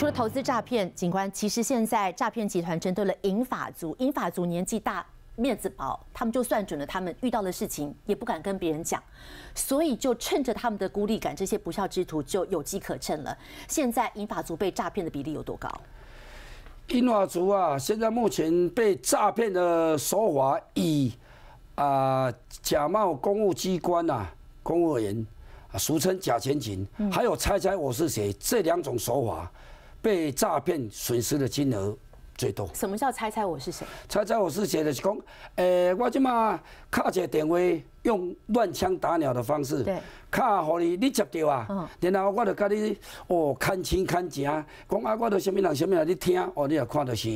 除了投资诈骗，警官其实现在诈骗集团针对了银发族，银发族年纪大。面子薄，他们就算准了，他们遇到的事情也不敢跟别人讲，所以就趁着他们的孤立感，这些不孝之徒就有机可乘了。现在银发族被诈骗的比例有多高？银发族啊，现在目前被诈骗的手法以啊假冒公务机关呐，公务员啊，俗称假前警，还有猜猜我是谁这两种手法被诈骗损失的金额。最多。什么叫猜猜我是谁？猜猜我是谁就是讲，诶，我即马卡一个电话，用乱枪打鸟的方式，卡互你，你接到啊，然后我就甲你哦，看清看情，讲啊，我都什么人什么人你听，哦，你也看到是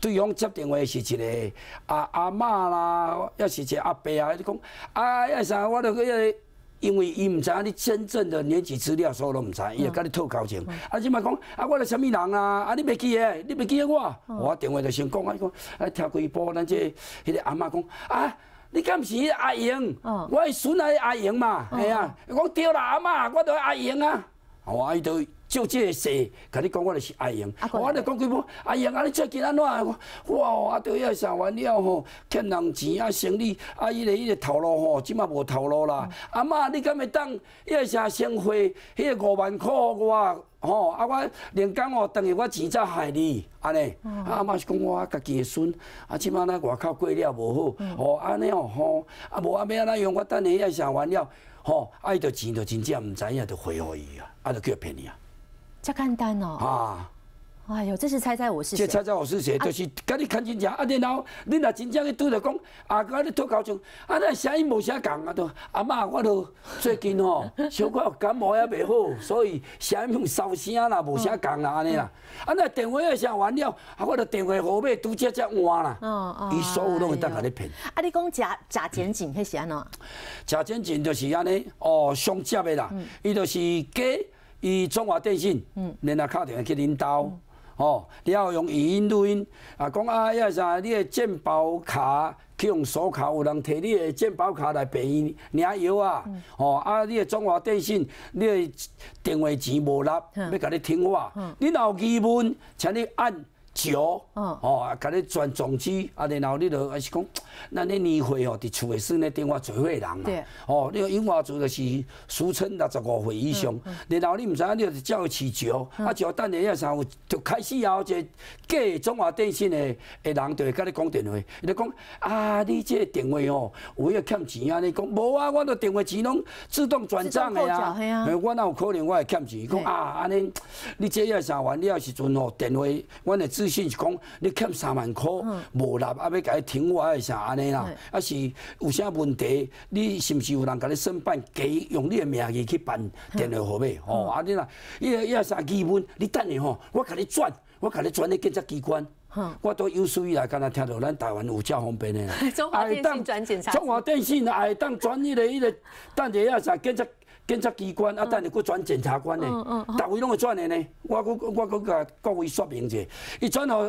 对方接电话是一个阿阿嬷啦，也是一个阿伯啊，你讲啊，要啥我就去。因为伊毋知影你真正的年纪资料，所以拢毋知，伊会甲你套交情。啊，即摆讲啊，我是虾米人啊？啊，你袂记诶？你袂记诶我？我电话就先讲啊，讲啊，听几波，咱这迄个阿嬷讲啊，你敢毋是阿英？我是孙阿阿英嘛？系啊，我对啦，阿嬷，我着阿英啊。我阿姨都。就这个势，甲你讲，我就是阿英。我咧讲几波，阿英啊，你最近安怎？哇，啊，对遐上完了吼，欠人钱啊，生理啊，伊个伊个头路吼，即嘛无头路啦。阿妈，你敢会当遐啥先汇迄个五万箍我？吼，啊，我连工哦，等于我钱才害你，安尼。阿妈是讲我家己的孙，啊，即嘛咱外口过了无好，吼，安尼哦，吼，啊，无啊，要安怎用？我等你遐上完了，吼，啊，伊着钱着真正毋知影，着回互伊啊，啊，着叫骗你啊。这简单哦！啊，哎呦，这是猜猜我是谁？这猜猜我是谁，就是跟你看真正啊。然后你若真正去拄着讲，啊，哥你脱口像，啊，那声音无啥共啊，都阿妈，我都最近吼，小可感冒也袂好，所以声音烧声啦，无啥共啦，安尼啦。啊，那电话也声完了，啊，我著电话号码拄只只换啦。哦哦。伊所有拢会当甲你骗。啊，你讲假假检警迄是安怎？假检警就是安尼，哦，上接的啦，伊就是假。以中华电信，然后敲电话去领导，哦，你要用语音录音，啊，讲啊，要啥？你的健保卡去用锁卡，有人摕你的健保卡来便宜领药啊，哦，啊，你的中华电信，你的电话钱无纳，要甲你听话，你若有疑问，请你按。九哦，啊，甲你转总机，啊，然后你就还是讲，咱咧年会哦，伫厝诶算咧电话聚会人嘛，哦，你个英华族就是俗称六十五岁以上，然后你毋知影，你就叫伊饲九，啊，九等下要啥有就开始后，即假中华电信诶诶人就会甲你讲电话，伊就讲啊，你即个电话哦，有个欠钱啊，你讲无啊，我著电话钱拢自动转账诶啊，我哪有可能我会欠钱？伊讲啊，安尼，你这要啥完了时阵哦，电话，阮诶资讯是讲你欠三万块无力，啊要甲伊停我还是啥安尼啦？啊是有啥问题？你是毋是有人甲你申办？假用你的名义去办电话号码？吼，啊你啦，伊伊也啥疑问？你等下吼，我甲你转，我甲你转去警察机关。我都有史以来，敢若听到咱台湾有遮方便的。中华电信转检查。中华电信还当转迄个迄个，等下也啥警察。检察机关啊，等下佫转检察官呢，逐位拢会转的呢。我佫我佫甲各位说明者，伊转到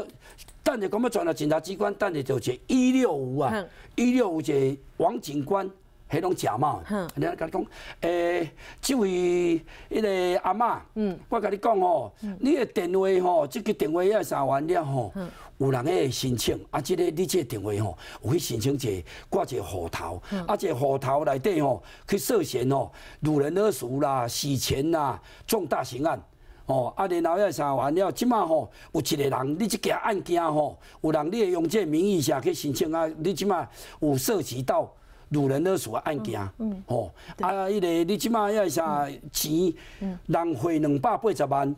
等下讲要转到检察机关，等下就一一六五啊，一六五一个王警官，迄种假冒。你甲你讲，诶，这位迄个阿嬷，嗯我甲你讲吼，你的电话吼，这个电话要三万了吼。有人诶申请，啊，即个你即个电话吼，有去申请一个挂一个户头，啊，这个户头内底吼，去涉嫌吼，掳人勒赎啦、洗钱啦、重大刑案，哦，啊，然后要查完了，即马吼，有一个人，你即件案件吼，有人你会用这名义下去申请啊，你即马有涉及到掳人勒赎的案件，嗯哦，啊，迄个你即马要啥钱，人汇两百八十万，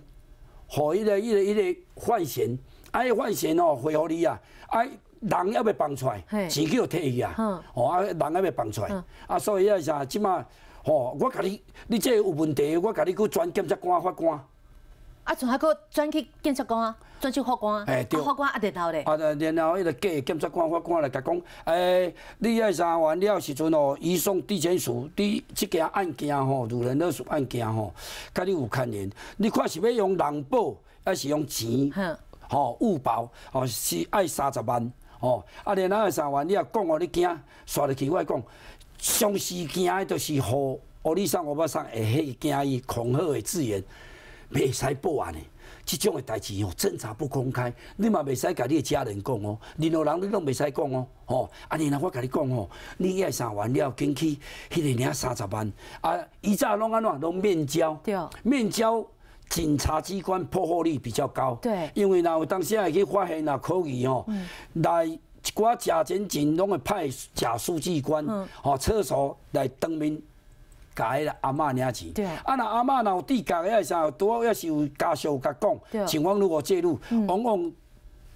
互迄个、迄个、迄个换钱。爱换钱哦，回互你啊！啊人要要放出来，钱去要摕去啊！哦，啊，人要要放出来，啊，所以啊啥，即马，吼，我甲你，你这有问题，我甲你去转检察官法官。啊，仲还佫转去检察官啊，转去法官，啊，法官啊，得头咧。啊，然后迄个假检察官法官来甲讲，诶，你爱啥完了时阵哦，移送地检署，你即件案件吼，如人勒赎案件吼，甲你有牵连，你看是要用人保，还是用钱？吼，误保吼是爱三十万吼，啊，然后三万你也讲哦，你惊，刷入去我讲，上时惊的就是互，哦你上我要上，会迄惊伊恐吓的字眼，袂使报案的。即种的代志哦，侦查不公开，你嘛袂使甲你的家人讲哦，任何人你拢袂使讲哦，吼，啊，然后我甲你讲哦，你遐三完了，进去迄个领三十万，啊，以早拢安怎拢面交，对，面交。警察机关破获率比较高，对，因为若有当时会去发现啊可疑哦，来一寡假检警拢会派假书记官，哦，厕所来登面，甲迄个阿嬷领钱，对，啊，那阿嬷若有地价个啥，多要是有家属甲讲，情况如果介入，往往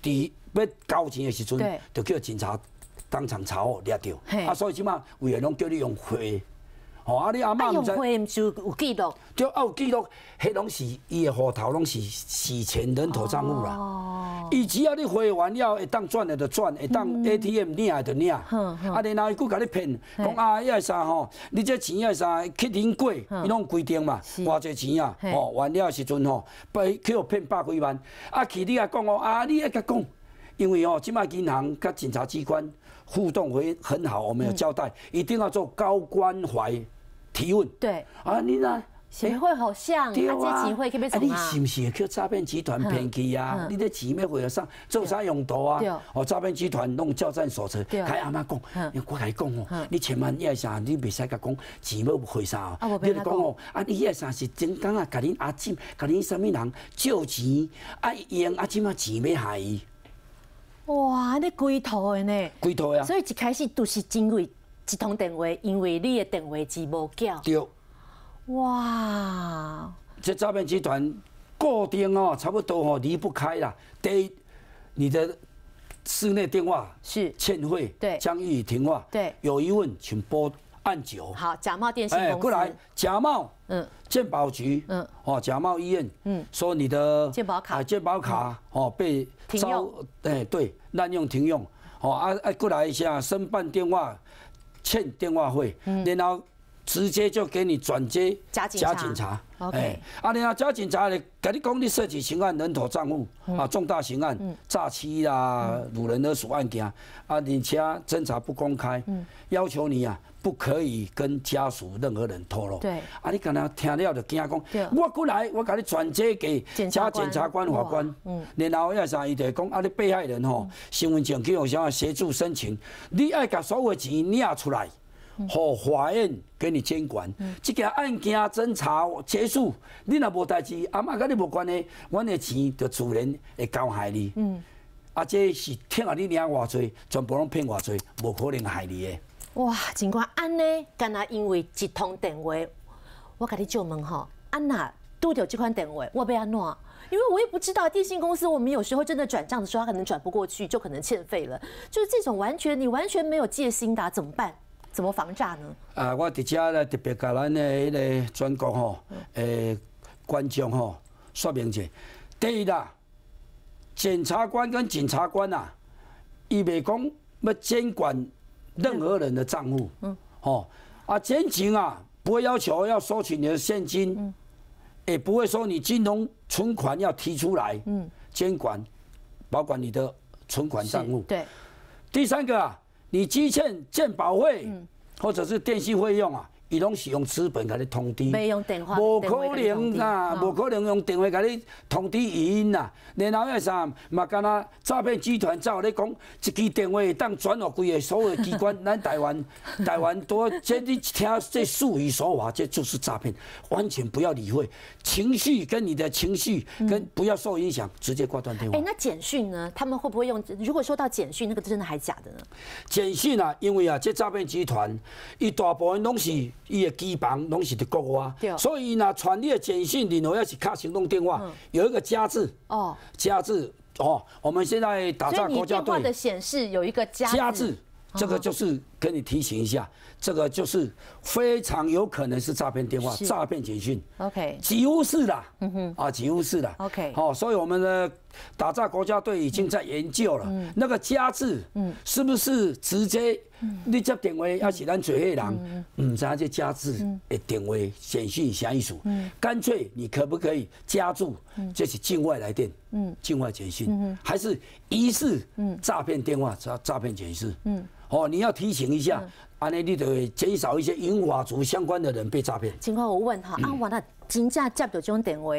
伫要交钱的时阵，就叫警察当场查获掠着，啊，所以即马有诶拢叫你用会。哦，啊，你阿嬷唔知，用就有记录，就有记录，迄拢是伊的户头，拢是洗钱人头账户啦。哦，伊只要你汇完了，会当转的就转，会当 ATM 领的就领。嗯啊，然后伊佫甲你骗，讲啊，伊个啥吼，你这钱个啥去零过，伊拢规定嘛，偌济钱啊，哦，完了时阵吼，被去互骗百几万。啊，去你啊讲哦，啊，你爱甲讲，因为哦，即卖银行甲警察机关互动会很好，我们有交代，一定要做高关怀。提问。对。啊，你那协会好像啊，这机会可以啊？你是不是去诈骗集团骗去啊？你的钱要汇上做啥用途啊？哦，诈骗集团弄交战手册，开阿妈讲，我甲你讲哦，你千万要啥，你袂使甲讲钱要回啥哦。你讲哦，啊，你遐啥是真讲啊？甲恁阿婶，甲恁什么人借钱啊？用阿婶啊钱要害伊。哇，你龟头的呢？龟头呀！所以一开始都是因为。一通电话，因为你的电话机无叫。对。哇！这诈骗集团固定哦，差不多哦离不开啦。第一，你的室内电话是欠费，对，将予以停话。对。有疑问，请拨按九。好，假冒电信公司。过来，假冒。嗯。鉴宝局。嗯。哦，假冒医院。嗯。说你的健保卡。健保卡哦被停用。哎，对，滥用停用。哦啊啊，过来一下，申办电话。欠电话费，然后直接就给你转接加警察。OK，啊，然后加警察咧，跟你讲你涉及刑案、人头账户啊，重大刑案、诈欺啦、掳人勒索案件啊，而且侦查不公开，要求你啊不可以跟家属任何人透露。对，啊，你刚才听了就惊讲，我过来，我给你转接给加检察官、法官。嗯，然后要啥，伊就讲啊，你被害人吼，身份证去用啥协助申请，你爱把所有钱领出来。和法院给你监管，这件案件侦查结束，你若无代志，阿妈跟你无关系，阮的钱就自然会交害你。嗯，啊，这是听下你领偌济，全部拢骗偌济，无可能害你的。哇，尽管安呢，干那因为一通电话，我甲你就问吼，安娜拄着这款电话，我要安怎？因为我也不知道电信公司，我们有时候真的转账的时候，他可能转不过去，就可能欠费了。就是这种完全你完全没有戒心的，怎么办？怎么防诈呢？啊，我伫遮咧特别甲咱的迄个全国吼，诶，观众吼说明者。第一啦，检察官跟检察官啊，伊袂讲要监管任何人的账户，嗯，吼，啊，检警啊不会要求要收取你的现金，嗯，也不会说你金融存款要提出来，嗯，监管保管你的存款账户。对。第三个啊。你积欠鉴保费，或者是电信费用啊？伊拢是用资本甲你通知，用电话，无可能啊，无可能用电话甲你通知语音啦。然后迄啥，嘛敢若诈骗集团照咧讲，一支电话会当转互规个所有机关，咱台湾 台湾多，这你听这术语说法，这就是诈骗，完全不要理会，情绪跟你的情绪跟不要受影响，直接挂断电话。哎，那简讯呢？他们会不会用？如果说到简讯，那个真的还假的呢？简讯啊，因为啊，这诈骗集团伊大部分东西。伊的机房拢是伫国外，所以呢传你的简讯，然后要是卡行动电话，有一个加字，哦，加字，哦，我们现在打造国家队。的显示有一个加字，这个就是跟你提醒一下，这个就是非常有可能是诈骗电话、诈骗简讯，OK，几乎是的，嗯哼，啊，几乎是的，OK，好，所以我们的打造国家队已经在研究了，那个加字，嗯，是不是直接？你接电话要是咱做迄人，唔知就加字的电话简讯啥意思？干脆你可不可以加注？这是境外来电，嗯。境外简讯，嗯还是疑似诈骗电话诈诈骗简讯？哦，你要提醒一下，安尼你就会减少一些银华族相关的人被诈骗。情况我问哈，啊，我那真正接到这种电话，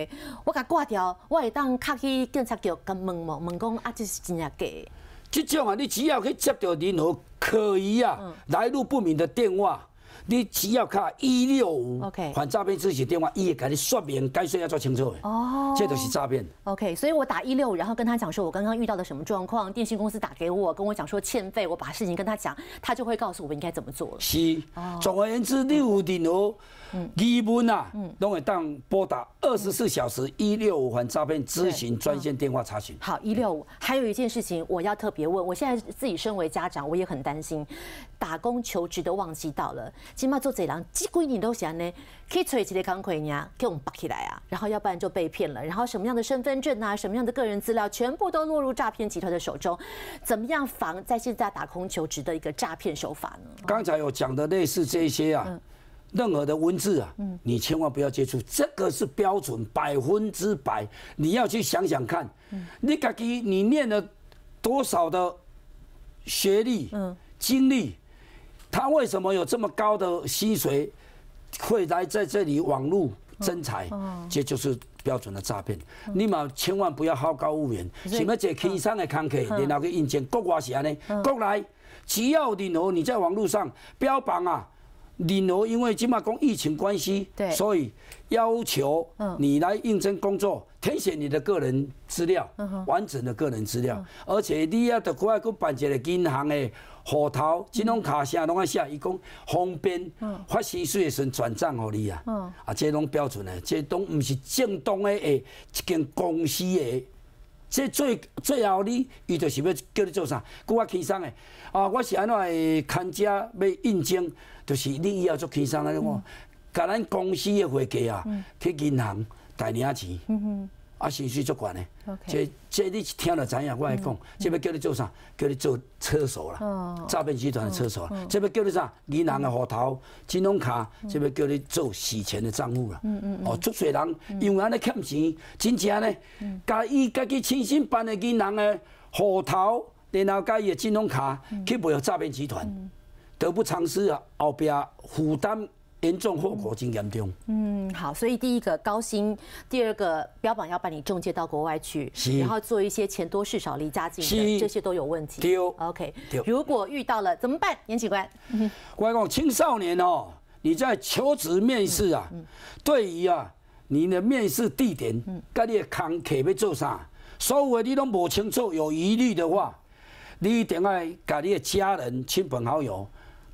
我甲挂掉，我会当卡去警察局甲问无？问讲啊，这是真正假的？这种啊，你只要去接到任何可疑啊、来路不明的电话。你只要卡一六五，反诈骗咨询电话，伊会给你说明该说要做清楚的。哦，这都是诈骗。OK，所以我打一六五，然后跟他讲说，我刚刚遇到的什么状况，电信公司打给我，跟我讲说欠费，我把事情跟他讲，他就会告诉我应该怎么做了。是，总而言之，你有任何疑问啊，都会当拨打二十四小时一六五反诈骗咨询专线电话查询。好，一六五。还有一件事情我要特别问，我现在自己身为家长，我也很担心，打工求职的旺季到了。起码做这人，几几年都是安尼，可以揣一个工课呀，给我们绑起来啊，然后要不然就被骗了，然后什么样的身份证啊，什么样的个人资料，全部都落入诈骗集团的手中。怎么样防在现在打空求职的一个诈骗手法呢？刚才有讲的类似这些啊，任何的文字啊，你千万不要接触，这个是标准百分之百，你要去想想看，你自己你念了多少的学历、经历。他为什么有这么高的薪水，会来在这里网络征财？这就是标准的诈骗。你嘛千万不要好高骛远，想要做轻商的康客，然后去应征国外是安尼，国内只要任何你在网络上标榜啊，任何因为今嘛讲疫情关系，所以要求你来应征工作，填写你的个人资料，完整的个人资料，而且你要得过来去办一个银行的。户头、金融卡啥拢爱写，伊讲方便发薪水的时阵转账互你啊。啊，这拢标准的，这拢毋是正当的诶一间公司的。这最最后你，伊就是要叫你做啥？叫我轻松的啊！我是安怎的看家要应征，就是你以后做轻松的我，甲咱公司的会计啊，去银行贷领钱。啊，薪水足悬的，这这你听了知影？我来讲，这要叫你做啥？叫你做车手啦，诈骗集团的车手。这要叫你啥？银行的户头、金融卡，这要叫你做洗钱的账户啦。哦，足侪人因为安尼欠钱，真正呢，甲伊家己亲身办的银行的户头，然后甲伊的金融卡去配合诈骗集团，得不偿失啊！后壁负担。严重后果真严重。嗯，好，所以第一个高薪，第二个标榜要把你中介到国外去，然后做一些钱多事少离家近的，这些都有问题。丢，OK。如果遇到了怎么办？严警官，我讲青少年哦，你在求职面试啊，对于啊你的面试地点，跟你的康客要做啥，所有的你都不清楚，有疑虑的话，你一定要跟你的家人、亲朋好友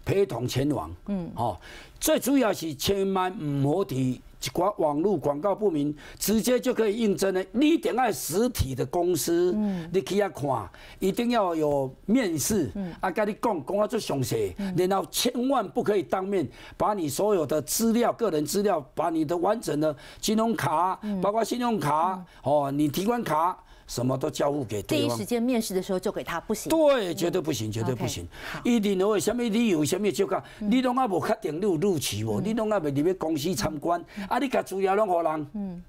陪同前往。嗯，哦。最主要是千万唔好提一寡网络广告不明，直接就可以应征的。你一定要实体的公司，你去遐看，一定要有面试。啊，跟你讲讲啊最详细，然后千万不可以当面把你所有的资料、个人资料，把你的完整的金融卡，包括信用卡，哦，你提款卡。什么都交付给第一时间面试的时候就给他不行，对，绝对不行，绝对不行。一定有什么理由、什么借口，你拢还无确定你有录取无？你拢还未入去公司参观，啊，你甲资料拢互人？嗯，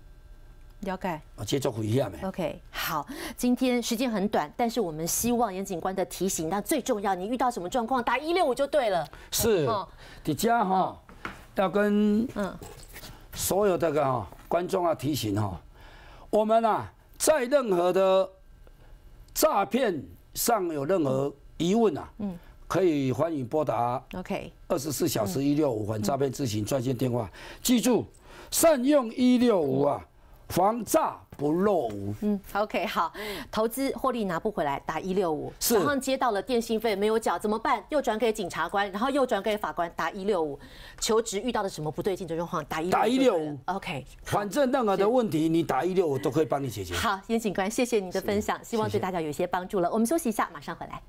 了解。啊，这做危险的。OK，好，今天时间很短，但是我们希望严警官的提醒，那最重要，你遇到什么状况打一六五就对了。是，迪家哈要跟嗯所有这个哈观众啊提醒哈，我们啊。在任何的诈骗上有任何疑问啊，嗯，可以欢迎拨打 OK 二十四小时一六五反诈骗咨询专线电话，记住善用一六五啊。防诈不落伍。嗯，OK，好，投资获利拿不回来，打一六五。是。早上接到了电信费没有缴，怎么办？又转给警察官，然后又转给法官，打一六五。求职遇到了什么不对劲的状况，打一打一六五。OK。反正任何的问题，你打一六五都可以帮你解决。好，严警官，谢谢你的分享，希望对大家有一些帮助了。我们休息一下，马上回来。